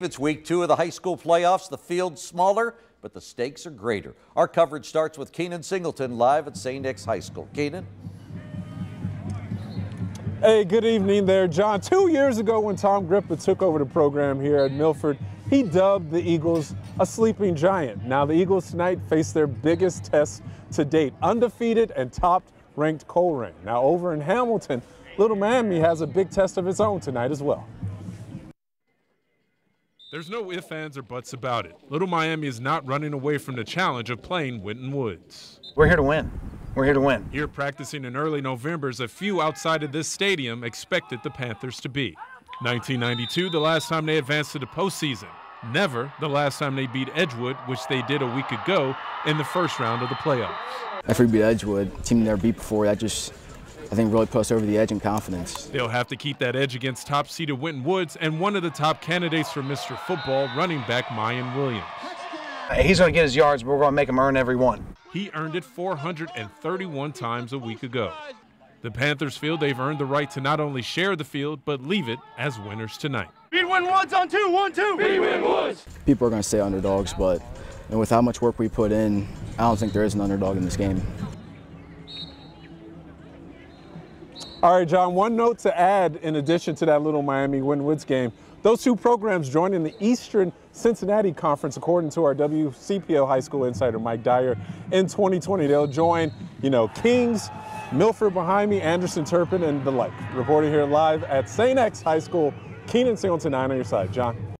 It's week two of the high school playoffs. The field's smaller, but the stakes are greater. Our coverage starts with Keenan Singleton live at St. X High School. Keenan? Hey, good evening there, John. Two years ago when Tom Grippa took over the program here at Milford, he dubbed the Eagles a sleeping giant. Now the Eagles tonight face their biggest test to date, undefeated and topped ranked Colerain. Now over in Hamilton, Little Miami has a big test of its own tonight as well. There's no ifs, ands, or buts about it. Little Miami is not running away from the challenge of playing Winton Woods. We're here to win. We're here to win. Here practicing in early November as a few outside of this stadium expected the Panthers to be. 1992, the last time they advanced to the postseason. Never the last time they beat Edgewood, which they did a week ago in the first round of the playoffs. After we beat Edgewood, team never beat before, that just I think really put us over the edge in confidence. They'll have to keep that edge against top seeded Winton Woods and one of the top candidates for Mr. Football, running back Mayan Williams. He's going to get his yards, but we're going to make him earn every one. He earned it 431 times a week ago. The Panthers feel they've earned the right to not only share the field, but leave it as winners tonight. Beat Winton Woods on two, one, two. Beat Winton Woods. People are going to say underdogs, but and with how much work we put in, I don't think there is an underdog in this game. All right, John, one note to add in addition to that little Miami Winton Woods game. Those two programs joined in the Eastern Cincinnati Conference, according to our WCPO high school insider Mike Dyer. In 2020, they'll join, you know, Kings, Milford behind me, Anderson Turpin, and the like. Reporting here live at St. X High School, Keenan Singleton, 9 on your side. John.